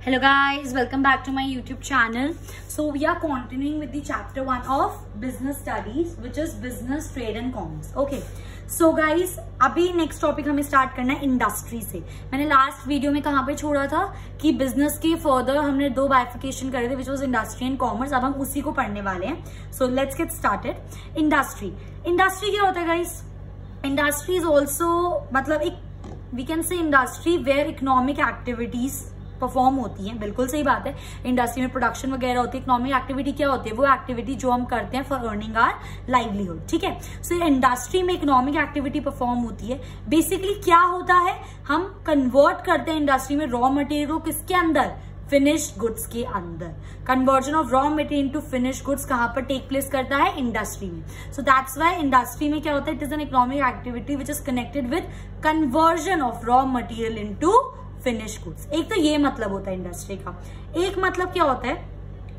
Hello guys, welcome back to my YouTube channel. So we are continuing with the chapter 1 of business studies which is business trade and commerce. Okay. So so guys अभी next topic हमें start करना है industry से। मैंने last video में कहाँ पे छोड़ा था कि बिज़नेस के फर्दर हमने दो बाइफिकेशन करे थे which was industry and commerce अब हम उसी को पढ़ने वाले हैं। So let's get started industry industry क्या होता है गाइज़ इंडस्ट्री इज़ ऑल्सो मतलब एक we can say industry where economic activities perform होती हैं, बिल्कुल सही बात है। इंडस्ट्री में प्रोडक्शन वगैरह होती है इकोनॉमिक एक्टिविटी क्या होती है, वो एक्टिविटी जो हम करते हैं फॉर अर्निंग आर लाइवलीहुड ठीक है? सो इंडस्ट्री में इकोनॉमिक एक्टिविटी परफॉर्म होती है। बेसिकली क्या होता है? हम कन्वर्ट करते हैं इंडस्ट्री में रॉ मटेरियल किसके अंदर? फिनिश गुड्स के अंदर। Conversion of raw material to finish goods कहाँ पर टेक प्लेस करता है? इंडस्ट्री में। सो दैट्स वाई इंडस्ट्री में क्या होता है? It is an economic activity which is connected with conversion of raw material into finish goods एक तो ये मतलब होता है इंडस्ट्री का। एक मतलब क्या होता है?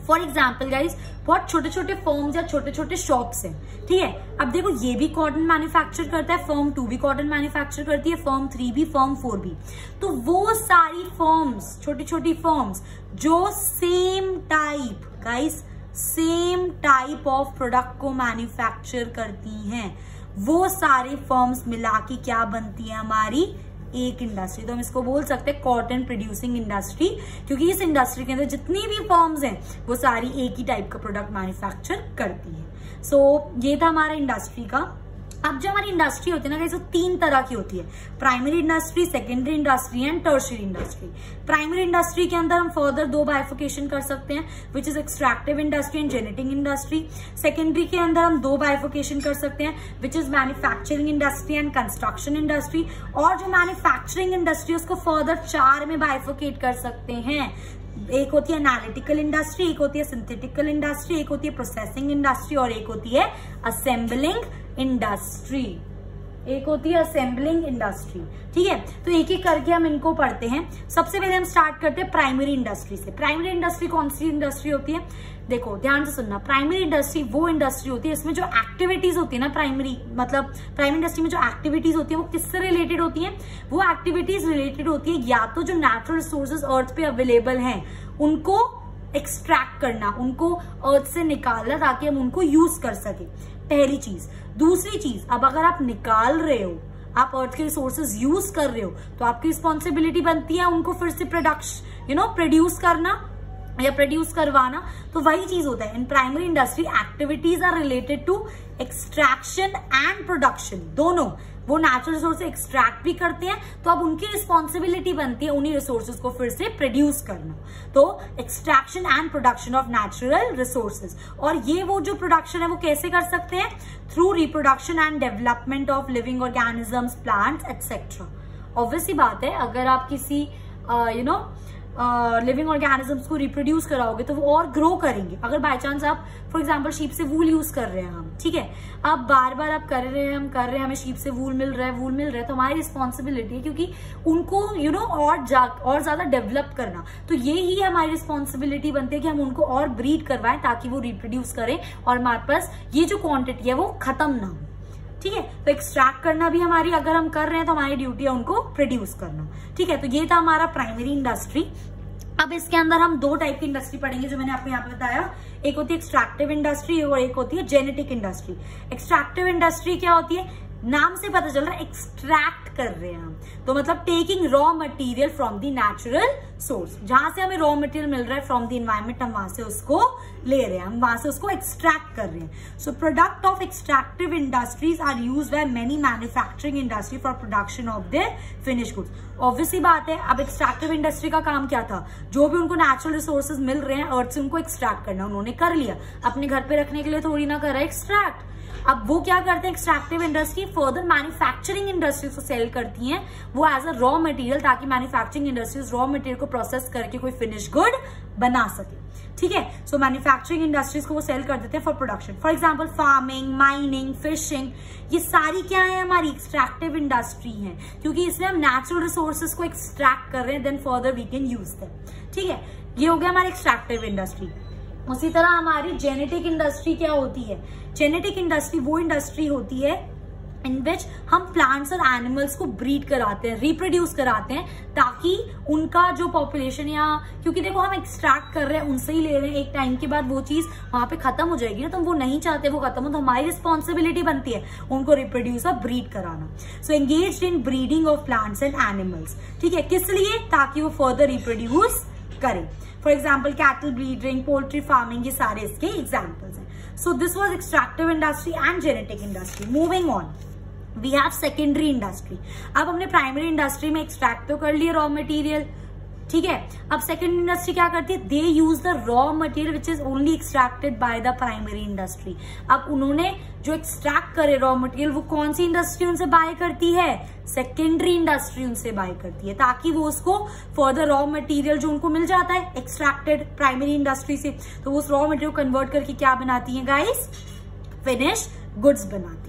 फॉर एग्ज़ाम्पल गाइज़ बहुत छोटे छोटे फर्म्स या छोटे छोटे शॉप्स हैं, ठीक है? अब देखो, ये भी कॉटन मैन्युफैक्चर करता है फर्म टू भी कॉटन मैन्युफैक्चर करती है फर्म थ्री भी फर्म फोर भी। तो वो सारी फर्म्स छोटी छोटी फर्म्स जो same type guys same type of product को मैन्युफैक्चर करती हैं, वो सारे फर्म्स मिला के क्या बनती है हमारी? एक इंडस्ट्री तो हम इसको बोल सकते हैं कॉटन प्रोड्यूसिंग इंडस्ट्री क्योंकि इस इंडस्ट्री के अंदर जितनी भी फॉर्म्स हैं वो सारी एक ही टाइप का प्रोडक्ट मैन्युफैक्चर करती है। सो so, ये था हमारा इंडस्ट्री का अब जो हमारी इंडस्ट्री होती है ना वो तीन तरह की होती है। Primary industry secondary industry and tertiary industry primary industry के अंदर हम फर्दर दो बाइफिकेशन कर सकते हैं which is extractive industry and genetic industry secondary के अंदर हम दो बाइफिकेशन कर सकते हैं which is manufacturing industry and construction industry और जो मैन्युफैक्चरिंग इंडस्ट्री उसको फर्दर चार में बाइफोकेट कर सकते हैं। एक होती है एनालिटिकल इंडस्ट्री एक होती है सिंथेटिकल इंडस्ट्री एक होती है प्रोसेसिंग इंडस्ट्री और एक होती है असेंबलिंग इंडस्ट्री एक होती है असेंबलिंग इंडस्ट्री ठीक है? तो एक एक करके हम इनको पढ़ते हैं। सबसे पहले हम स्टार्ट करते हैं प्राइमरी इंडस्ट्री से। प्राइमरी इंडस्ट्री कौन सी इंडस्ट्री होती है? देखो, ध्यान से सुनना प्राइमरी इंडस्ट्री वो इंडस्ट्री होती है इसमें जो एक्टिविटीज़ होती है ना प्राइमरी मतलब प्राइमरी इंडस्ट्री में जो एक्टिविटीज़ होती है, वो किससे रिलेटेड होती है? वो एक्टिविटीज़ रिलेटेड होती है या तो जो नेचुरल रिसोर्सेज अर्थ पे अवेलेबल हैं, उनको एक्सट्रैक्ट करना, उनको अर्थ से निकालना ताकि हम उनको यूज़ कर सके। पहली चीज़। दूसरी चीज़, अब अगर आप निकाल रहे हो, आप अर्थ के रिसोर्सेज यूज़ कर रहे हो तो आपकी रिस्पॉन्सिबिलिटी बनती है उनको फिर से प्रोडक्शन यू नो प्रोड्यूस करना। या प्रोड्यूस करवाना तो वही चीज़ होता है। In primary industry activities are related to extraction and production दोनों वो नेचुरल रिसोर्स एक्सट्रैक्ट भी करते हैं तो अब उनकी रिस्पॉन्सिबिलिटी बनती है उन्हीं रिसोर्सेज को फिर से प्रोड्यूस करना। तो extraction and production of natural resources और ये वो जो प्रोडक्शन है वो कैसे कर सकते हैं? Through reproduction and development of living organisms plants etcetera obviously बात है अगर आप किसी you uh, know you know, living organisms को रिप्रोड्यूस कराओगे तो वो और ग्रो करेंगे। अगर बाय चांस आप फॉर एग्ज़ाम्पल शीप से वूल यूज़ कर रहे हैं हम ठीक है? अब बार बार आप कर रहे हैं हम कर रहे हैं हमें शीप से वूल मिल रहा है वूल मिल रहा है तो हमारी रिस्पॉन्सिबिलिटी है क्योंकि उनको यू you नो know, और जा और ज़्यादा डेवलप करना। तो ये ही हमारी रिस्पॉन्सिबिलिटी बनती है कि हम उनको और ब्रीड करवाएँ ताकि वो रिप्रोड्यूस करें और हमारे पास ये जो क्वांटिटी है वो खत्म ना हो। ठीक है? तो एक्सट्रैक्ट करना भी हमारी, अगर हम कर रहे हैं तो हमारी ड्यूटी है उनको प्रोड्यूस करना। ठीक है? तो ये था हमारा प्राइमरी इंडस्ट्री अब इसके अंदर हम दो टाइप की इंडस्ट्री पढ़ेंगे जो मैंने आपको यहाँ पे बताया। एक होती है एक्सट्रैक्टिव इंडस्ट्री और एक होती है जेनेटिक इंडस्ट्री एक्सट्रैक्टिव इंडस्ट्री क्या होती है? नाम से पता चल रहा है एक्सट्रैक्ट कर रहे हैं हम। तो मतलब taking raw material from the natural source जहाँ से हमें रॉ मटेरियल मिल रहा है फ्रॉम द इन्वायरमेंट हम वहाँ से उसको ले रहे हैं। हम वहाँ से उसको एक्सट्रैक्ट कर रहे हैं। So product of extractive industries are use by many manufacturing industry for production of the finish goods obviously बात है, अब एक्सट्रैक्टिव इंडस्ट्री का काम क्या था? जो भी उनको नेचुरल रिसोर्सेज मिल रहे हैं अर्थ से उनको एक्सट्रैक्ट करना उन्होंने कर लिया। अपने घर पे रखने के लिए थोड़ी ना करा एक्सट्रैक्ट अब वो क्या करते हैं extractive industry further manufacturing industries को सेल करती हैं। वो एज अ रॉ मटेरियल ताकि मैन्युफैक्चरिंग इंडस्ट्रीज़ रॉ मटेरियल को प्रोसेस करके कोई फिनिश गुड बना सके। ठीक है? सो मैन्युफैक्चरिंग इंडस्ट्रीज़ को वो सेल कर देते हैं for production for example farming mining fishing ये सारी क्या है हमारी एक्सट्रैक्टिव इंडस्ट्री है। क्योंकि इसमें हम नेचुरल रिसोर्सेज को एक्सट्रैक्ट कर रहे हैं then further we can use them ठीक है? ये हो गया हमारी एक्सट्रैक्टिव इंडस्ट्री उसी तरह हमारी जेनेटिक इंडस्ट्री क्या होती है? जेनेटिक इंडस्ट्री वो इंडस्ट्री होती है इन विच हम प्लांट्स और एनिमल्स को ब्रीड कराते हैं रिप्रोड्यूस कराते हैं, ताकि उनका जो पॉपुलेशन या, क्योंकि देखो हम एक्सट्रैक्ट कर रहे हैं, उनसे ही ले रहे हैं, एक टाइम के बाद वो चीज़ वहाँ पे खत्म हो जाएगी ना तो वो नहीं चाहते, वो खत्म हो तो हमारी रिस्पॉन्सिबिलिटी बनती है उनको रिप्रोड्यूस और ब्रीड कराना। So engage in breeding of plants and animals ठीक है? किस लिए? ताकि वो फर्दर रिप्रोड्यूस करें। For example cattle breeding poultry farming ये सारे इसके एग्जाम्पल्स हैं। So this was extractive industry and genetic industry moving on we have secondary industry अब हमने प्राइमरी इंडस्ट्री में एक्सट्रैक्ट तो कर लिया रॉ मटेरियल ठीक है? अब सेकेंड इंडस्ट्री क्या करती है? They use the raw material which is only extracted by the primary industry अब उन्होंने जो एक्सट्रैक्ट करे रॉ मटेरियल वो कौन सी इंडस्ट्री उनसे बाय करती है? सेकेंडरी इंडस्ट्री उनसे बाय करती है, ताकि वो उसको फर्दर रॉ मटेरियल जो उनको मिल जाता है एक्सट्रैक्टेड प्राइमरी इंडस्ट्री से तो उस रॉ मटेरियल कन्वर्ट करके क्या बनाती है गाइस फिनिश गुड्स बनाती है।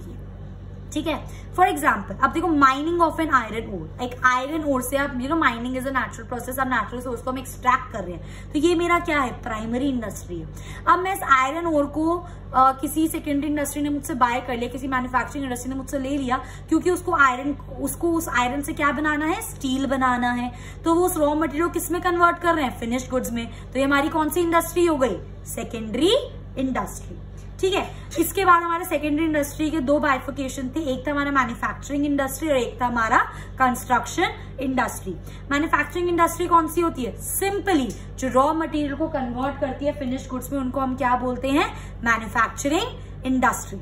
ठीक है? फॉर एग्ज़ाम्पल अब देखो mining of an iron ore एक आयरन ओर से आप you know mining is a natural process अब नेचुरल सोर्स को हम एक्सट्रैक्ट कर रहे हैं। तो ये मेरा क्या है? प्राइमरी इंडस्ट्री है। अब मैं इस आयरन ओर को आ, किसी सेकेंडरी इंडस्ट्री ने मुझसे बाय कर लिया किसी मैन्युफैक्चरिंग इंडस्ट्री ने मुझसे ले लिया क्योंकि उसको आयरन उसको उस आयरन से क्या बनाना है? स्टील बनाना है। तो वो उस रॉ मटेरियल किसमें कन्वर्ट कर रहे हैं? फिनिश्ड गुड्स में। तो ये हमारी कौन सी इंडस्ट्री हो गई? सेकेंडरी इंडस्ट्री ठीक है? इसके बाद हमारे सेकेंडरी इंडस्ट्री के दो बाइफिकेशन थे। एक था हमारा मैन्युफैक्चरिंग इंडस्ट्री और एक था हमारा कंस्ट्रक्शन इंडस्ट्री मैन्युफैक्चरिंग इंडस्ट्री कौन सी होती है? सिंपली जो रॉ मटेरियल को कन्वर्ट करती है फिनिश गुड्स में, उनको हम क्या बोलते हैं? मैन्युफैक्चरिंग इंडस्ट्री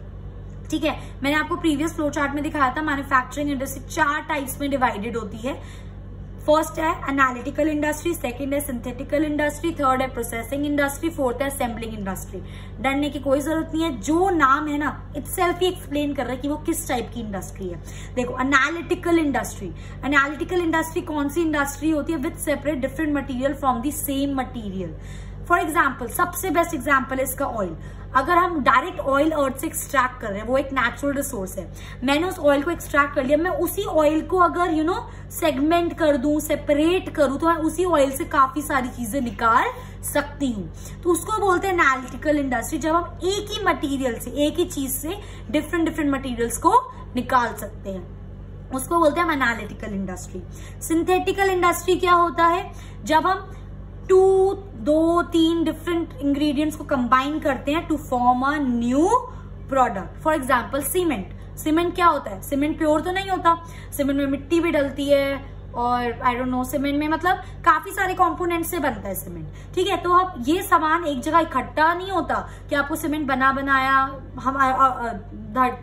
ठीक है? मैंने आपको प्रीवियस फ्लो चार्ट में दिखाया था मैन्युफैक्चरिंग इंडस्ट्री चार टाइप्स में डिवाइडेड होती है। फ़र्स्ट है एनालिटिकल इंडस्ट्री सेकंड है सिंथेटिकल इंडस्ट्री थर्ड है प्रोसेसिंग इंडस्ट्री फोर्थ है असेंबलिंग इंडस्ट्री डरने की कोई ज़रूरत नहीं है। जो नाम है ना इट्स ही एक्सप्लेन कर रहा है कि वो किस टाइप की इंडस्ट्री है। देखो एनालिटिकल इंडस्ट्री एनालिटिकल इंडस्ट्री कौन सी इंडस्ट्री होती है? With separate different material from the same material for example सबसे बेस्ट एग्ज़ाम्पल इसका ऑयल अगर हम डायरेक्ट ऑयल अर्थ से एक्सट्रैक्ट कर रहे हैं, वो एक नेचुरल रिसोर्स है। मैंने उस ऑयल को एक्सट्रैक्ट कर लिया। मैं उसी ऑयल को अगर यू नो सेगमेंट कर दूँ सेपरेट करूँ तो मैं उसी ऑयल से काफ़ी सारी चीज़ें निकाल सकती हूँ। तो उसको बोलते हैं एनालिटिकल इंडस्ट्री जब हम एक ही मटीरियल से, एक ही चीज़ से डिफरेंट डिफरेंट मटीरियल्स को निकाल सकते हैं। उसको बोलते हैं हम एनालिटिकल इंडस्ट्री सिंथेटिकल इंडस्ट्री क्या होता है? जब हम टू दो तीन डिफरेंट इंग्रेडिएंट्स को कंबाइन करते हैं to form a new product for example cement cement क्या होता है? सीमेंट प्योर तो नहीं होता. सीमेंट में मिट्टी भी डलती है. और आई डोंट नो सीमेंट में मतलब काफ़ी सारे कंपोनेंट से बनता है सीमेंट ठीक है तो अब ये सामान एक जगह इकट्ठा नहीं होता कि आपको सीमेंट बना बनाया, हम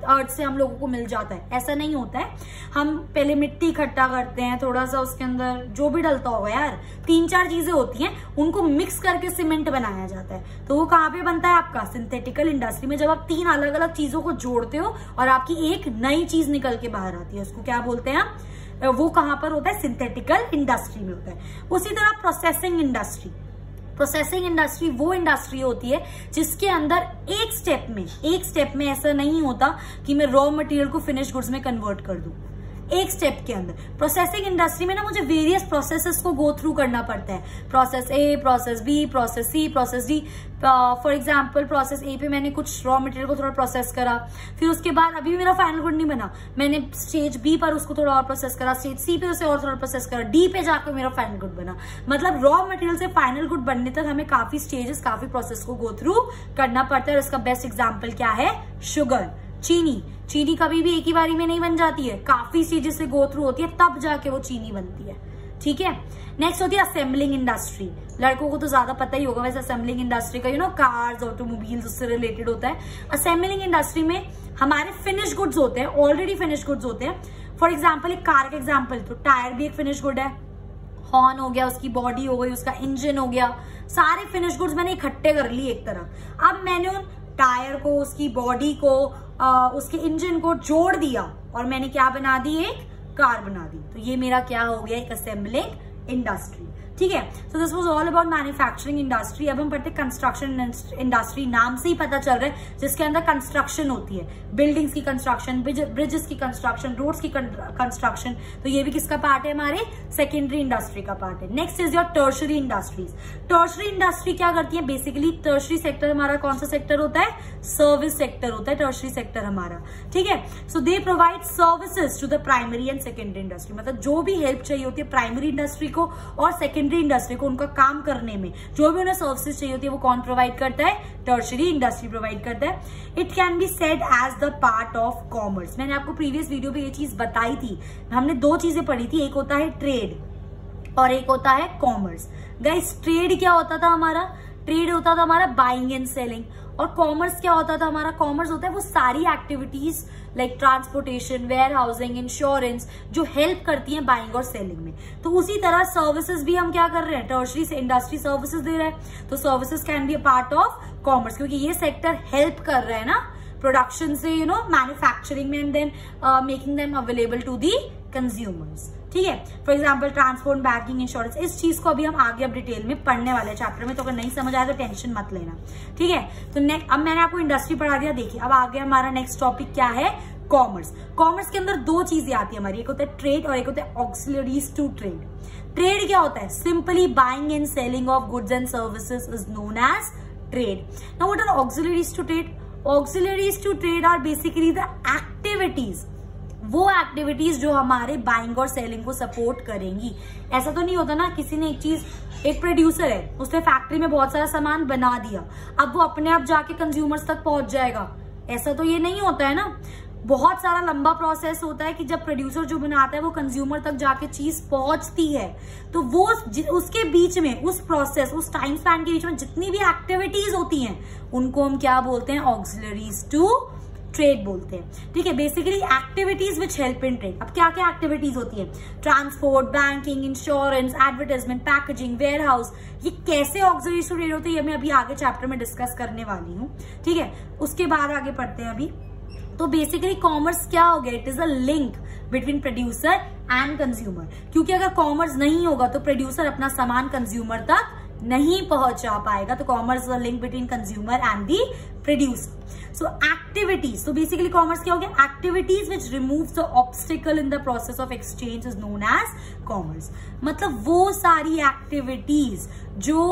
अर्थ से हम लोगों को मिल जाता है। ऐसा नहीं होता है। हम पहले मिट्टी इकट्ठा करते हैं, थोड़ा सा उसके अंदर जो भी डलता होगा यार, तीन चार चीज़ें होती हैं, उनको मिक्स करके सीमेंट बनाया जाता है। तो वो कहाँ पे बनता है आपका? सिंथेटिकल इंडस्ट्री में जब आप तीन अलग अलग चीज़ों को जोड़ते हो और आपकी एक नई चीज़ निकल के बाहर आती है, उसको क्या बोलते हैं वो कहाँ पर होता है? सिंथेटिकल इंडस्ट्री में होता है। उसी तरह प्रोसेसिंग इंडस्ट्री प्रोसेसिंग इंडस्ट्री वो इंडस्ट्री होती है जिसके अंदर एक स्टेप में, एक स्टेप में ऐसा नहीं होता कि मैं रॉ मटेरियल को फिनिश गुड्स में कन्वर्ट कर दूँ। एक स्टेप के अंदर। प्रोसेसिंग इंडस्ट्री में ना मुझे वेरियस प्रोसेसेस को गो थ्रू करना पड़ता है। Process A process B process C process D for example process A पे मैंने कुछ रॉ मटेरियल को थोड़ा प्रोसेस करा। फिर उसके बाद अभी मेरा फाइनल गुड नहीं बना। मैंने स्टेज बी पर उसको थोड़ा और प्रोसेस करा। स्टेज सी पे उसे और थोड़ा प्रोसेस करा। डी पे जाकर मेरा फाइनल गुड बना। मतलब रॉ मटेरियल से फाइनल गुड बनने तक हमें काफ़ी स्टेजेस काफ़ी प्रोसेस को गो थ्रू करना पड़ता है। और इसका बेस्ट एग्ज़ाम्पल क्या है? शुगर चीनी। चीनी कभी भी एक ही बारी में नहीं बन जाती है। काफ़ी स्टेजेस से गो थ्रू होती है, तब जाके वो चीनी बनती है। ठीक है? नेक्स्ट होती है असेंबलिंग इंडस्ट्री लड़कों को तो ज़्यादा पता ही होगा, वैसे असेंबलिंग इंडस्ट्री का यू नो कार्स ऑटोमोबाइल्स उससे रिलेटेड होता है। असेंबलिंग इंडस्ट्री में हमारे फिनिश गुड्स होते हैं ऑलरेडी फिनिश गुड्स होते हैं। फॉर एग्ज़ाम्पल एक कार का एग्ज़ाम्पल तो टायर भी एक फिनिश गुड है। हॉर्न हो गया, उसकी बॉडी हो गई, उसका इंजन हो गया। सारे फिनिश गुड्स मैंने इकट्ठे कर लिए एक तरह। अब मैंने उन टायर को, उसकी बॉडी को आ, उसके इंजन को जोड़ दिया और मैंने क्या बना दी? एक कार बना दी। तो ये मेरा क्या हो गया? एक असेंबलिंग इंडस्ट्री ठीक है? So this was all about manufacturing industry अब हम पढ़ते कंस्ट्रक्शन इंडस्ट्री नाम से ही पता चल रहा है जिसके अंदर कंस्ट्रक्शन होती है। बिल्डिंग्स की कंस्ट्रक्शन ब्रिजेस की कंस्ट्रक्शन रोड्स की कंस्ट्रक्शन तो ये भी किसका पार्ट है? हमारे सेकेंडरी इंडस्ट्री का पार्ट है। Next is your tertiary industries tertiary industry क्या करती है? बेसिकली टर्शरी सेक्टर हमारा कौन सा सेक्टर होता है? सर्विस सेक्टर होता है टर्शरी सेक्टर हमारा, ठीक है? So they provide services to the primary and secondary industry मतलब जो भी हेल्प चाहिए होती है प्राइमरी इंडस्ट्री को और सेकेंडरी इंडस्ट्री को उनका काम करने में। जो भी उन्हें सर्विसेज़ चाहिए होती है, वो कौन प्रोवाइड करता है? टर्शरी इंडस्ट्री प्रोवाइड करता है। It can be said as the part of commerce मैंने आपको प्रीवियस वीडियो में ये चीज़ बताई थी। हमने दो चीज़ें पढ़ी थी, एक होता है ट्रेड और एक होता है कॉमर्स गाइस ट्रेड क्या होता था हमारा? ट्रेड होता था हमारा बाइंग एंड सेलिंग और कॉमर्स क्या होता था? हमारा कॉमर्स होता है, वो सारी activities like transportation warehousing insurance जो हेल्प करती है बाइंग और सेलिंग में। तो उसी तरह सर्विसेज़ भी हम क्या कर रहे हैं? टर्शरी से इंडस्ट्री सर्विसेज़ दे रहे हैं। तो services can be a part of commerce क्योंकि ये सेक्टर हेल्प कर रहे हैं ना? प्रोडक्शन से यू नो मैन्युफैक्चरिंग में and then making them available to the consumers ठीक है? For example transport banking insurance इस चीज़ को अभी हम आगे अब डिटेल में पढ़ने वाले चैप्टर में तो अगर नहीं समझ आया तो टेंशन मत लेना। ठीक है? तो नेक्स्ट अब मैंने आपको इंडस्ट्री पढ़ा दिया, देखिए, अब आगे हमारा नेक्स्ट टॉपिक क्या है? कॉमर्स कॉमर्स के अंदर दो चीज़ें आती है हमारी, एक होता है ट्रेड और एक होता है ऑक्सिलरीज टू ट्रेड ट्रेड क्या होता है? Simply buying and selling of goods and services is known as trade now what are auxiliaries to trade auxiliaries to trade are basically the activities वो एक्टिविटीज़ जो हमारे बाइंग और selling को support करेंगी। ऐसा तो नहीं होता ना, किसी ने एक चीज़, एक प्रोड्यूसर है, उसने फैक्ट्री में बहुत सारा सामान बना दिया। अब वो अपने आप जाके कंज्यूमर्स तक पहुँच जाएगा। ऐसा तो ये नहीं होता है ना। बहुत सारा लंबा प्रोसेस होता है कि जब प्रोड्यूसर जो बनाता है, वो कंज्यूमर तक जाके चीज़ पहुँचती है। तो वो उसके बीच में, उस प्रोसेस उस टाइम स्पैन के बीच में जितनी भी एक्टिविटीज़ होती हैं, उनको हम क्या बोलते हैं ऑक्सिलरीज टू ट्रेड बोलते हैं। ठीक है basically activities which help in trade अब क्या क्या एक्टिविटीज़ होती है? Transport banking insurance advertisement packaging warehouse ये कैसे टू ट्रेड होते हैं, ये मैं अभी आगे चैप्टर में डिस्कस करने वाली हूँ। ठीक है, उसके बाद आगे पढ़ते हैं अभी। तो बेसिकली कॉमर्स क्या हो गया? It is a link between producer and consumer क्योंकि अगर कॉमर्स नहीं होगा तो प्रोड्यूसर अपना सामान कंज्यूमर तक नहीं पहुँचा पाएगा। तो commerce is a link between consumer and the producer so activities तो बेसिकली कॉमर्स क्या हो गया? Activities which remove the obstacle in the process of exchange is known as commerce मतलब वो सारी एक्टिविटीज़ जो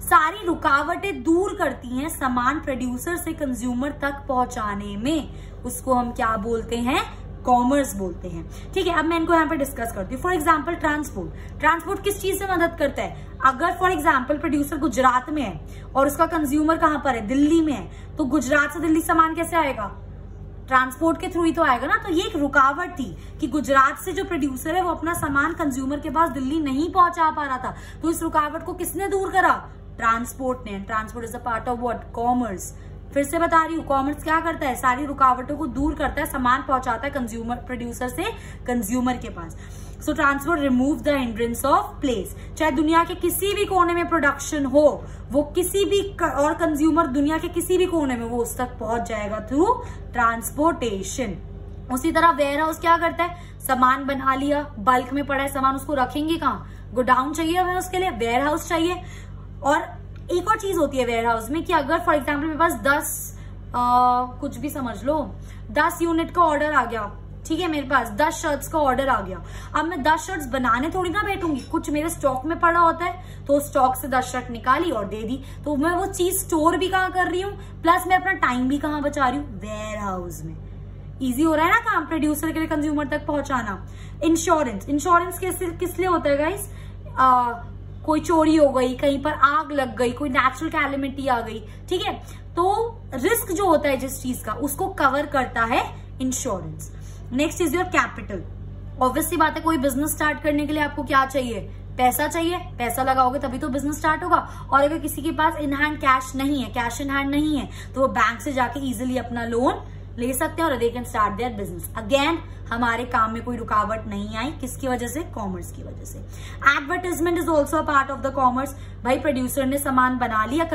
सारी रुकावटें दूर करती हैं सामान प्रोड्यूसर से कंज्यूमर तक पहुँचाने में, उसको हम क्या बोलते हैं? कॉमर्स बोलते हैं। ठीक है, अब मैं इनको यहाँ पे डिस्कस करती हूँ। फॉर एग्ज़ाम्पल ट्रांसपोर्ट ट्रांसपोर्ट किस चीज़ से मदद करता है? अगर फॉर एग्ज़ाम्पल प्रोड्यूसर गुजरात में है और उसका कंज्यूमर कहाँ पर है? दिल्ली में है। तो गुजरात से दिल्ली सामान कैसे आएगा? ट्रांसपोर्ट के थ्रू ही तो आएगा ना। तो ये एक रुकावट थी कि गुजरात से जो प्रोड्यूसर है, वो अपना सामान कंज्यूमर के पास दिल्ली नहीं पहुँचा पा रहा था। तो इस रुकावट को किसने दूर करा? ट्रांसपोर्ट ने। Transport is a part of what commerce फिर से बता रही हूँ कॉमर्स क्या करता है? सारी रुकावटों को दूर करता है, सामान पहुंचाता है कंज्यूमर प्रोड्यूसर से कंज्यूमर के पास। So transport remove the hindrance of place चाहे दुनिया के किसी भी कोने में प्रोडक्शन हो, वो किसी भी और कंज्यूमर दुनिया के किसी भी कोने में, वो उस तक पहुँच जाएगा थ्रू ट्रांसपोर्टेशन उसी तरह वेयर हाउस क्या करता है? सामान बना लिया बल्क में पड़ा है, सामान उसको रखेंगे कहाँ? गोडाउन चाहिए हमें उसके लिए वेयर हाउस चाहिए। और एक और चीज़ होती है वेयर हाउस में कि अगर फॉर एग्ज़ाम्पल मेरे पास दस आ, कुछ भी समझ लो दस यूनिट का ऑर्डर आ गया ठीक है मेरे पास दस शर्ट्स का ऑर्डर आ गया। अब मैं दस शर्ट्स बनाने थोड़ी ना बैठूँगी। कुछ मेरे स्टॉक में पड़ा होता है तो स्टॉक से दस शर्ट निकाली और दे दी। तो मैं वो चीज़ स्टोर भी कहाँ कर रही हूँ प्लस मैं अपना टाइम भी कहाँ बचा रही हूँ? वेयर हाउस में। इजी हो रहा है ना काम प्रोड्यूसर के लिए कंज्यूमर तक पहुंचाना। इंश्योरेंस इंश्योरेंस किस किस लिए होता है गाइस कोई चोरी हो गई, कहीं पर आग लग गई, कोई नेचुरल कैलिमिटी आ गई, ठीक है? तो रिस्क जो होता है जिस चीज़ का, उसको कवर करता है insurance next is your capital obviously बात है, कोई बिज़नेस स्टार्ट करने के लिए आपको क्या चाहिए? पैसा चाहिए? पैसा लगाओगे तभी तो बिज़नेस स्टार्ट होगा। और अगर किसी के पास इन हैंड कैश नहीं है कैश इन हैंड नहीं है तो वो बैंक से जाके इजिली अपना लोन ले सकते हैं और they can start their business again हमारे काम में कोई रुकावट नहीं आई। किसकी वजह से? कॉमर्स की वजह से। Advertisement is also part of the commerce भाई प्रोड्यूसर ने सामान बना लिया।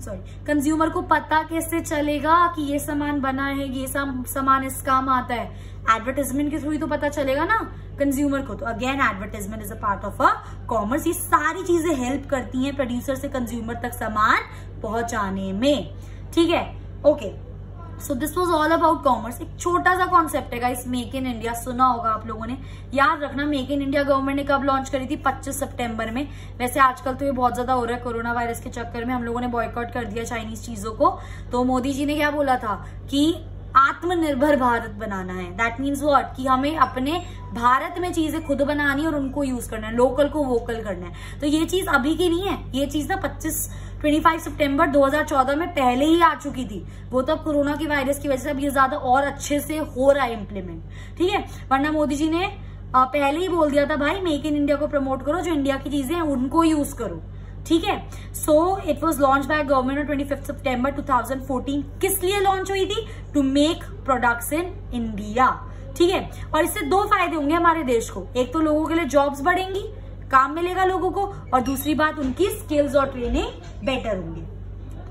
सॉरी कंज्यूमर को पता कैसे चलेगा कि ये सामान बना है, ये सामान इस काम आता है? एडवर्टाइजमेंट के थ्रू ही तो पता चलेगा ना कंज्यूमर को। तो again advertisement is a part of a commerce ये सारी चीज़ें हेल्प करती हैं प्रोड्यूसर से कंज्यूमर तक सामान पहुँचाने में। ठीक है? Okay so this was all about commerce एक छोटा सा कॉन्सेप्ट है इस मेक इन इंडिया सुना होगा आप लोगों ने. याद रखना मेक इन इंडिया गवर्नमेंट ने कब लॉन्च करी थी? 25 सितंबर में. वैसे आजकल तो ये बहुत ज़्यादा हो रहा है कोरोना वायरस के चक्कर में. हम लोगों ने बॉयकआउट कर दिया चाइनीज़ चीज़ों को. तो मोदी जी ने क्या बोला था? कि आत्मनिर्भर भारत बनाना है. दैट मीन्स वॉट कि हमें अपने भारत में चीज़ें खुद बनानी और उनको यूज़ करना है. लोकल को वोकल करना है. तो ये चीज़ अभी की नहीं है. ये चीज़ ना 25 25 सितंबर 2014 में पहले ही आ चुकी थी। वो तो अब कोरोना की वायरस की वजह से अब ये ज़्यादा और अच्छे से हो रहा है इम्प्लीमेंट ठीक है? वरना मोदी जी ने पहले ही बोल दिया था, भाई मेक इन इंडिया को प्रमोट करो, जो इंडिया की चीज़ें हैं, उनको यूज़ करो। ठीक है? So it was launch by government twenty fifth सितंबर 2014 किस लिए लॉन्च हुई थी? To make products in India ठीक है? और इससे दो फ़ायदे होंगे हमारे देश को। एक तो लोगों के लिए जॉब्स बढ़ेंगी काम मिलेगा लोगों को और दूसरी बात, उनकी स्किल्स और ट्रेनिंग बेटर होंगी।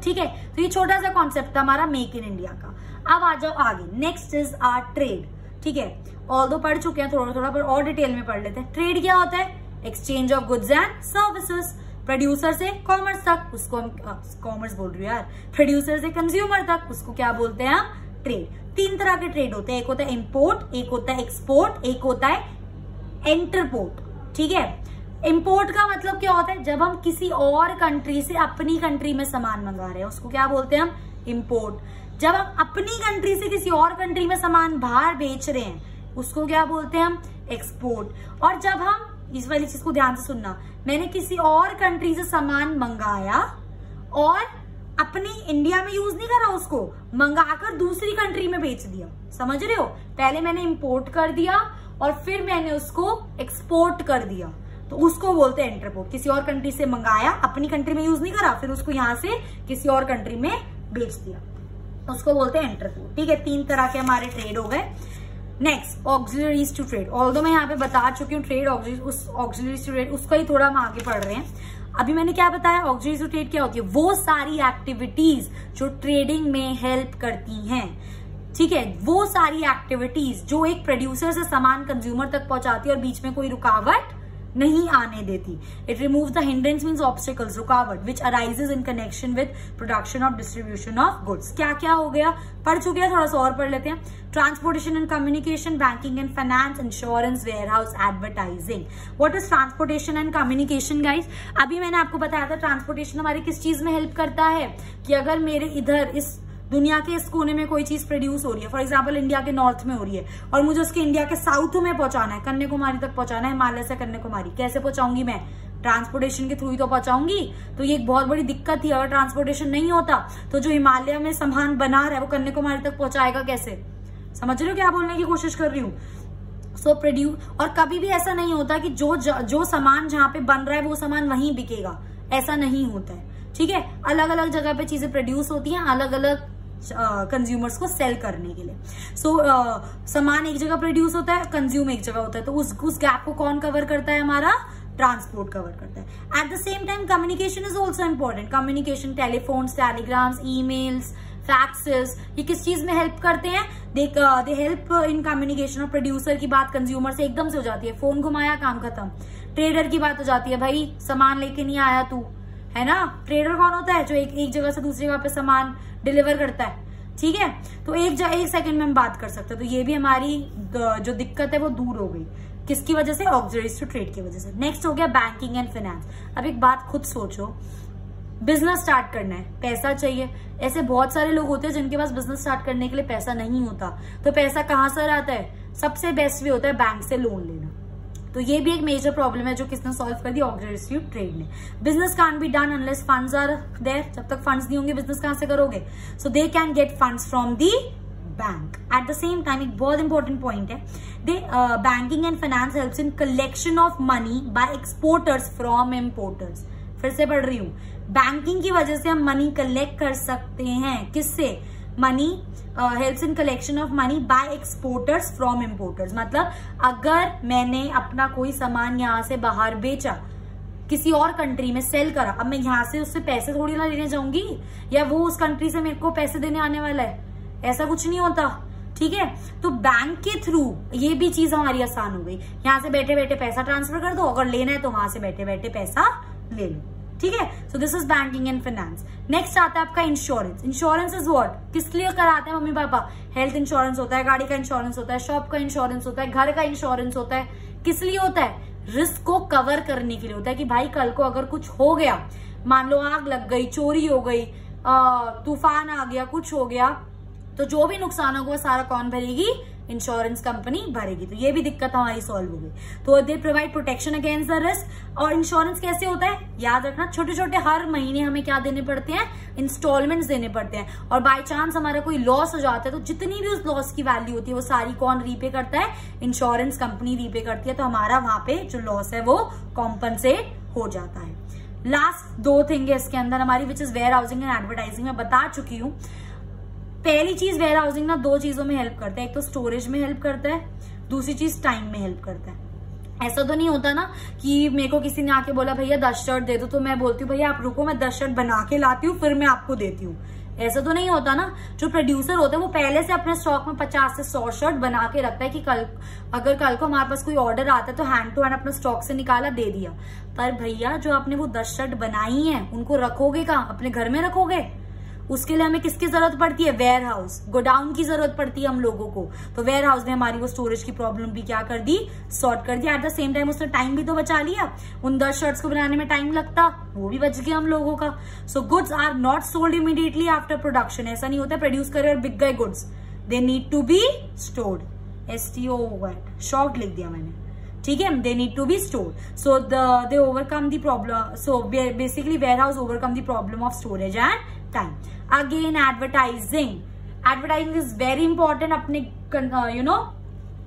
ठीक है? तो ये छोटा सा कॉन्सेप्ट था हमारा मेक इन इंडिया का। अब आ जाओ आगे। नेक्स्ट इज़ आर ट्रेड ठीक है? ऑल दो पढ़ चुके हैं थोड़ा थोड़ा पर और डिटेल में पढ़ लेते हैं। ट्रेड क्या होता है? Exchange of goods and services producer से कॉमर्स तक, उसको हम कॉमर्स बोल रही यार। प्रोड्यूसर से कंज्यूमर तक, उसको क्या बोलते हैं हम? ट्रेड तीन तरह के ट्रेड होते हैं। एक होता है इम्पोर्ट एक होता है एक्सपोर्ट एक होता है एंटरपोर्ट ठीक है? इंपोर्ट का मतलब क्या होता है? जब हम किसी और कंट्री से अपनी कंट्री में सामान मंगा रहे हैं, उसको क्या बोलते हैं हम? इम्पोर्ट जब हम अपनी कंट्री से किसी और कंट्री में सामान बाहर बेच रहे हैं, उसको क्या बोलते हैं हम? एक्सपोर्ट और जब हम, इस वाली चीज़ को ध्यान से सुनना, मैंने किसी और कंट्री से सामान मंगाया और अपनी इंडिया में यूज़ नहीं करा उसको, मंगाकर दूसरी कंट्री में बेच दिया। समझ रहे हो? पहले मैंने इम्पोर्ट कर दिया और फिर मैंने उसको एक्सपोर्ट कर दिया। तो उसको बोलते हैं एंटरपोर्ट किसी और कंट्री से मंगाया, अपनी कंट्री में यूज़ नहीं करा, फिर उसको यहाँ से किसी और कंट्री में बेच दिया। उसको बोलते हैं एंटरपोर्ट ठीक है, तीन तरह के हमारे ट्रेड हो गए। Next auxiliaries to trade all मैं यहाँ पे बता चुकी हूँ ट्रेड उस ऑक्सिलरीज टू ट्रेड उसका ही थोड़ा हम आगे पढ़ रहे हैं। अभी मैंने क्या बताया ऑक्सिलरीज टू ट्रेड क्या होती है? वो सारी एक्टिविटीज़ जो ट्रेडिंग में हेल्प करती हैं। ठीक है, वो सारी एक्टिविटीज़ जो एक प्रोड्यूसर से सामान कंज्यूमर तक पहुंचाती है और बीच में कोई रुकावट नहीं आने देती। It remove the hindrance mean obstacles रुकावट which arises in connection with production of distribution of goods क्या क्या हो गया? पढ़ चुके हैं, थोड़ा सा और पढ़ लेते हैं। Transportation and communication banking and finance insurance warehouse advertising what is transportation and communication guys अभी मैंने आपको बताया था ट्रांसपोर्टेशन हमारी किस चीज़ में हेल्प करता है? कि अगर मेरे इधर इस दुनिया के इस कोने में कोई चीज़ प्रोड्यूस हो रही है। फॉर एग्ज़ाम्पल इंडिया के नॉर्थ में हो रही है। और मुझे उसके इंडिया के साउथ में पहुंचाना है। कन्याकुमारी तक पहुंचाना है। हिमालय से कन्याकुमारी। कैसे पहुंचाऊँगी मैं? ट्रांसपोर्टेशन के थ्रू ही तो पहुंचाऊँगी। तो ये एक बहुत बड़ी दिक्कत थी। अगर ट्रांसपोर्टेशन नहीं होता तो जो हिमालय में सामान बना रहा है वो कन्याकुमारी तक पहुंचाएगा कैसे? समझ रहे हो क्या बोलने की कोशिश कर रही हूँ? सो so, प्रोड्यूस और कभी भी ऐसा नहीं होता कि जो जो सामान जहाँ पे बन रहा है वो सामान वहीं बिकेगा। ऐसा नहीं होता है। ठीक है? अलग अलग जगह पे चीज़ें प्रोड्यूस होती हैं। अलग अलग कंज्यूमर्स को सेल करने के लिए। सो so, सामान एक जगह प्रोड्यूस होता है कंज्यूम एक जगह होता है। तो उस उस गैप को कौन कवर करता है हमारा? ट्रांसपोर्ट कवर करता है। At the same time communication is also important communication telephone telegrams emails faxes ये किस चीज़ में हेल्प करते हैं? They they help in communication और प्रोड्यूसर की बात कंज्यूमर से एकदम से हो जाती है। फ़ोन घुमाया काम खत्म। ट्रेडर की बात हो जाती है भाई सामान लेके नहीं आया तू? है ना? ट्रेडर कौन होता है? जो एक एक जगह से दूसरी जगह पे सामान डिलीवर करता है। ठीक है? तो एक एक सेकंड में हम बात कर सकते हैं। तो ये भी हमारी जो दिक्कत है वो दूर हो गई। किसकी वजह से? ऑक्सिलरीज टू ट्रेड की वजह से। नेक्स्ट हो गया बैंकिंग एंड फाइनेंस अब एक बात खुद सोचो। बिज़नेस स्टार्ट करना है। पैसा चाहिए। ऐसे बहुत सारे लोग होते हैं जिनके पास बिज़नेस स्टार्ट करने के लिए पैसा नहीं होता। तो पैसा कहाँ से आता है? सबसे बेस्ट भी होता है बैंक से लोन लेना। तो ये भी एक मेजर प्रॉब्लम है जो किसने सॉल्व कर दी? ऑक्सिलरी ट्रेड ने। Business can be done unless funds are there जब तक फंड्स नहीं होंगे बिज़नेस कहाँ से करोगे? So they can get funds from the bank at the same time एक बहुत इंपॉर्टेंट पॉइंट है। They banking and finance helps in collection of money by exporters from importers फिर से पढ़ रही हूँ। बैंकिंग की वजह से हम मनी कलेक्ट कर सकते हैं। किससे? Money helps in collection of money by exporters from importers मतलब अगर मैंने अपना कोई सामान यहाँ से बाहर बेचा, किसी और कंट्री में सेल करा, अब मैं यहाँ से उससे पैसे थोड़ी ना लेने जाऊँगी? या वो उस कंट्री से मेरे को पैसे देने आने वाला है? ऐसा कुछ नहीं होता, ठीक है? तो बैंक के थ्रू ये भी चीज़ हमारी आसान हो गई। यहाँ से बैठे बैठे पैसा ट्रांसफ़र कर दो, अगर लेना है तो वहाँ से बैठे बैठे पैसा ले लो। ठीक है? So this is banking and finance next आता है आपका इंश्योरेंस इंश्योरेंस इज़ वॉट किस लिए कराते हैं मम्मी पापा? हेल्थ इंश्योरेंस होता है, गाड़ी का इंश्योरेंस होता है शॉप का इंश्योरेंस होता है, घर का इंश्योरेंस होता है। किस लिए होता है? रिस्क को कवर करने के लिए होता है कि भाई कल को अगर कुछ हो गया, मान लो आग लग गई, चोरी हो गई तूफ़ान आ गया, कुछ हो गया तो जो भी नुकसान होगा वो सारा कौन भरेगी? इंश्योरेंस कंपनी भरेगी। तो ये भी दिक्कत हमारी सॉल्व होगी तो they provide protection against the risk और इंश्योरेंस कैसे होता है? याद रखना छोटे छोटे हर महीने हमें क्या देने पड़ते हैं? इंस्टॉलमेंट्स देने पड़ते हैं। और बाय चांस हमारा कोई लॉस हो जाता है तो जितनी भी उस लॉस की वैल्यू होती है, वो सारी कौन रीपे करता है? इंश्योरेंस कंपनी रीपे करती है। तो हमारा वहाँ पे जो लॉस है, वो कॉम्पनसेट हो जाता है। लास्ट दो थिंग है इसके अंदर हमारी which is warehousing and advertising में बता चुकी हूँ। पहली चीज़ वेयर हाउसिंग ना दो चीज़ों में हेल्प करता है। एक तो स्टोरेज में हेल्प करता है, दूसरी चीज़ टाइम में हेल्प करता है। ऐसा तो नहीं होता ना कि मेरे को किसी ने आके बोला, भैया, दस शर्ट दे दो। तो मैं बोलती हूँ, भैया, आप रुको, मैं दस शर्ट बना के लाती हूँ, फिर मैं आपको देती हूँ। ऐसा तो नहीं होता ना। जो प्रोड्यूसर होता है, वो पहले से अपने स्टॉक में पचास से सौ शर्ट बना के रखता है कि कल, अगर कल को हमारे पास कोई ऑर्डर आता है तो हैंड टू हैंड अपने स्टॉक से निकाला, दे दिया। पर भैया, जो आपने वो दस शर्ट बनाई है, उनको रखोगे कहा? अपने घर में रखोगे? उसके लिए हमें किसकी ज़रूरत पड़ती है? वेयर हाउस गोडाउन की ज़रूरत पड़ती है हम लोगों को। तो वेयर हाउस ने हमारी वो स्टोरेज की प्रॉब्लम भी क्या कर दी? सॉर्ट कर दिया. एट द सेम टाइम उसने टाइम भी तो बचा लिया. उन दस शर्ट्स को बनाने में टाइम लगता. वो भी बच गया हम लोगों का. So goods are not sold immediately after production ऐसा नहीं होता. प्रोड्यूस करे और बिक गए goods they need to be stored S T O short लिख दिया मैंने. ठीक है? They need to be store so they overcome the problem so basically warehouse overcome the problem of storage and time again advertising advertising is very important अपने you know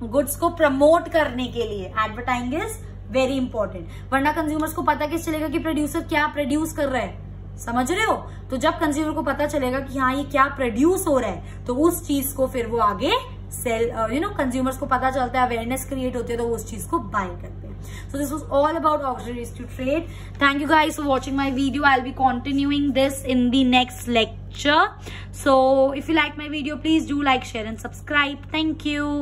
goods को promote करने के लिए. एडवर्टाइजिंग इज़ वेरी इंपॉर्टेंट वरना consumers को पता किस चलेगा कि प्रोड्यूसर क्या प्रोड्यूस कर रहा है? समझ रहे हो? तो जब कंज्यूमर को पता चलेगा कि हाँ ये क्या प्रोड्यूस हो रहा है तो उस चीज़ को फिर वो आगे सेल यू नो कंज्यूमर्स को पता चलता है अवेयरनेस क्रिएट होती है तो वो उस चीज़ को बाय करते हैं. So this was all about auxiliaries to trade. Thank you guys for watching my video. I'll be continuing this in the next lecture so if you like my video please do like share and subscribe. Thank you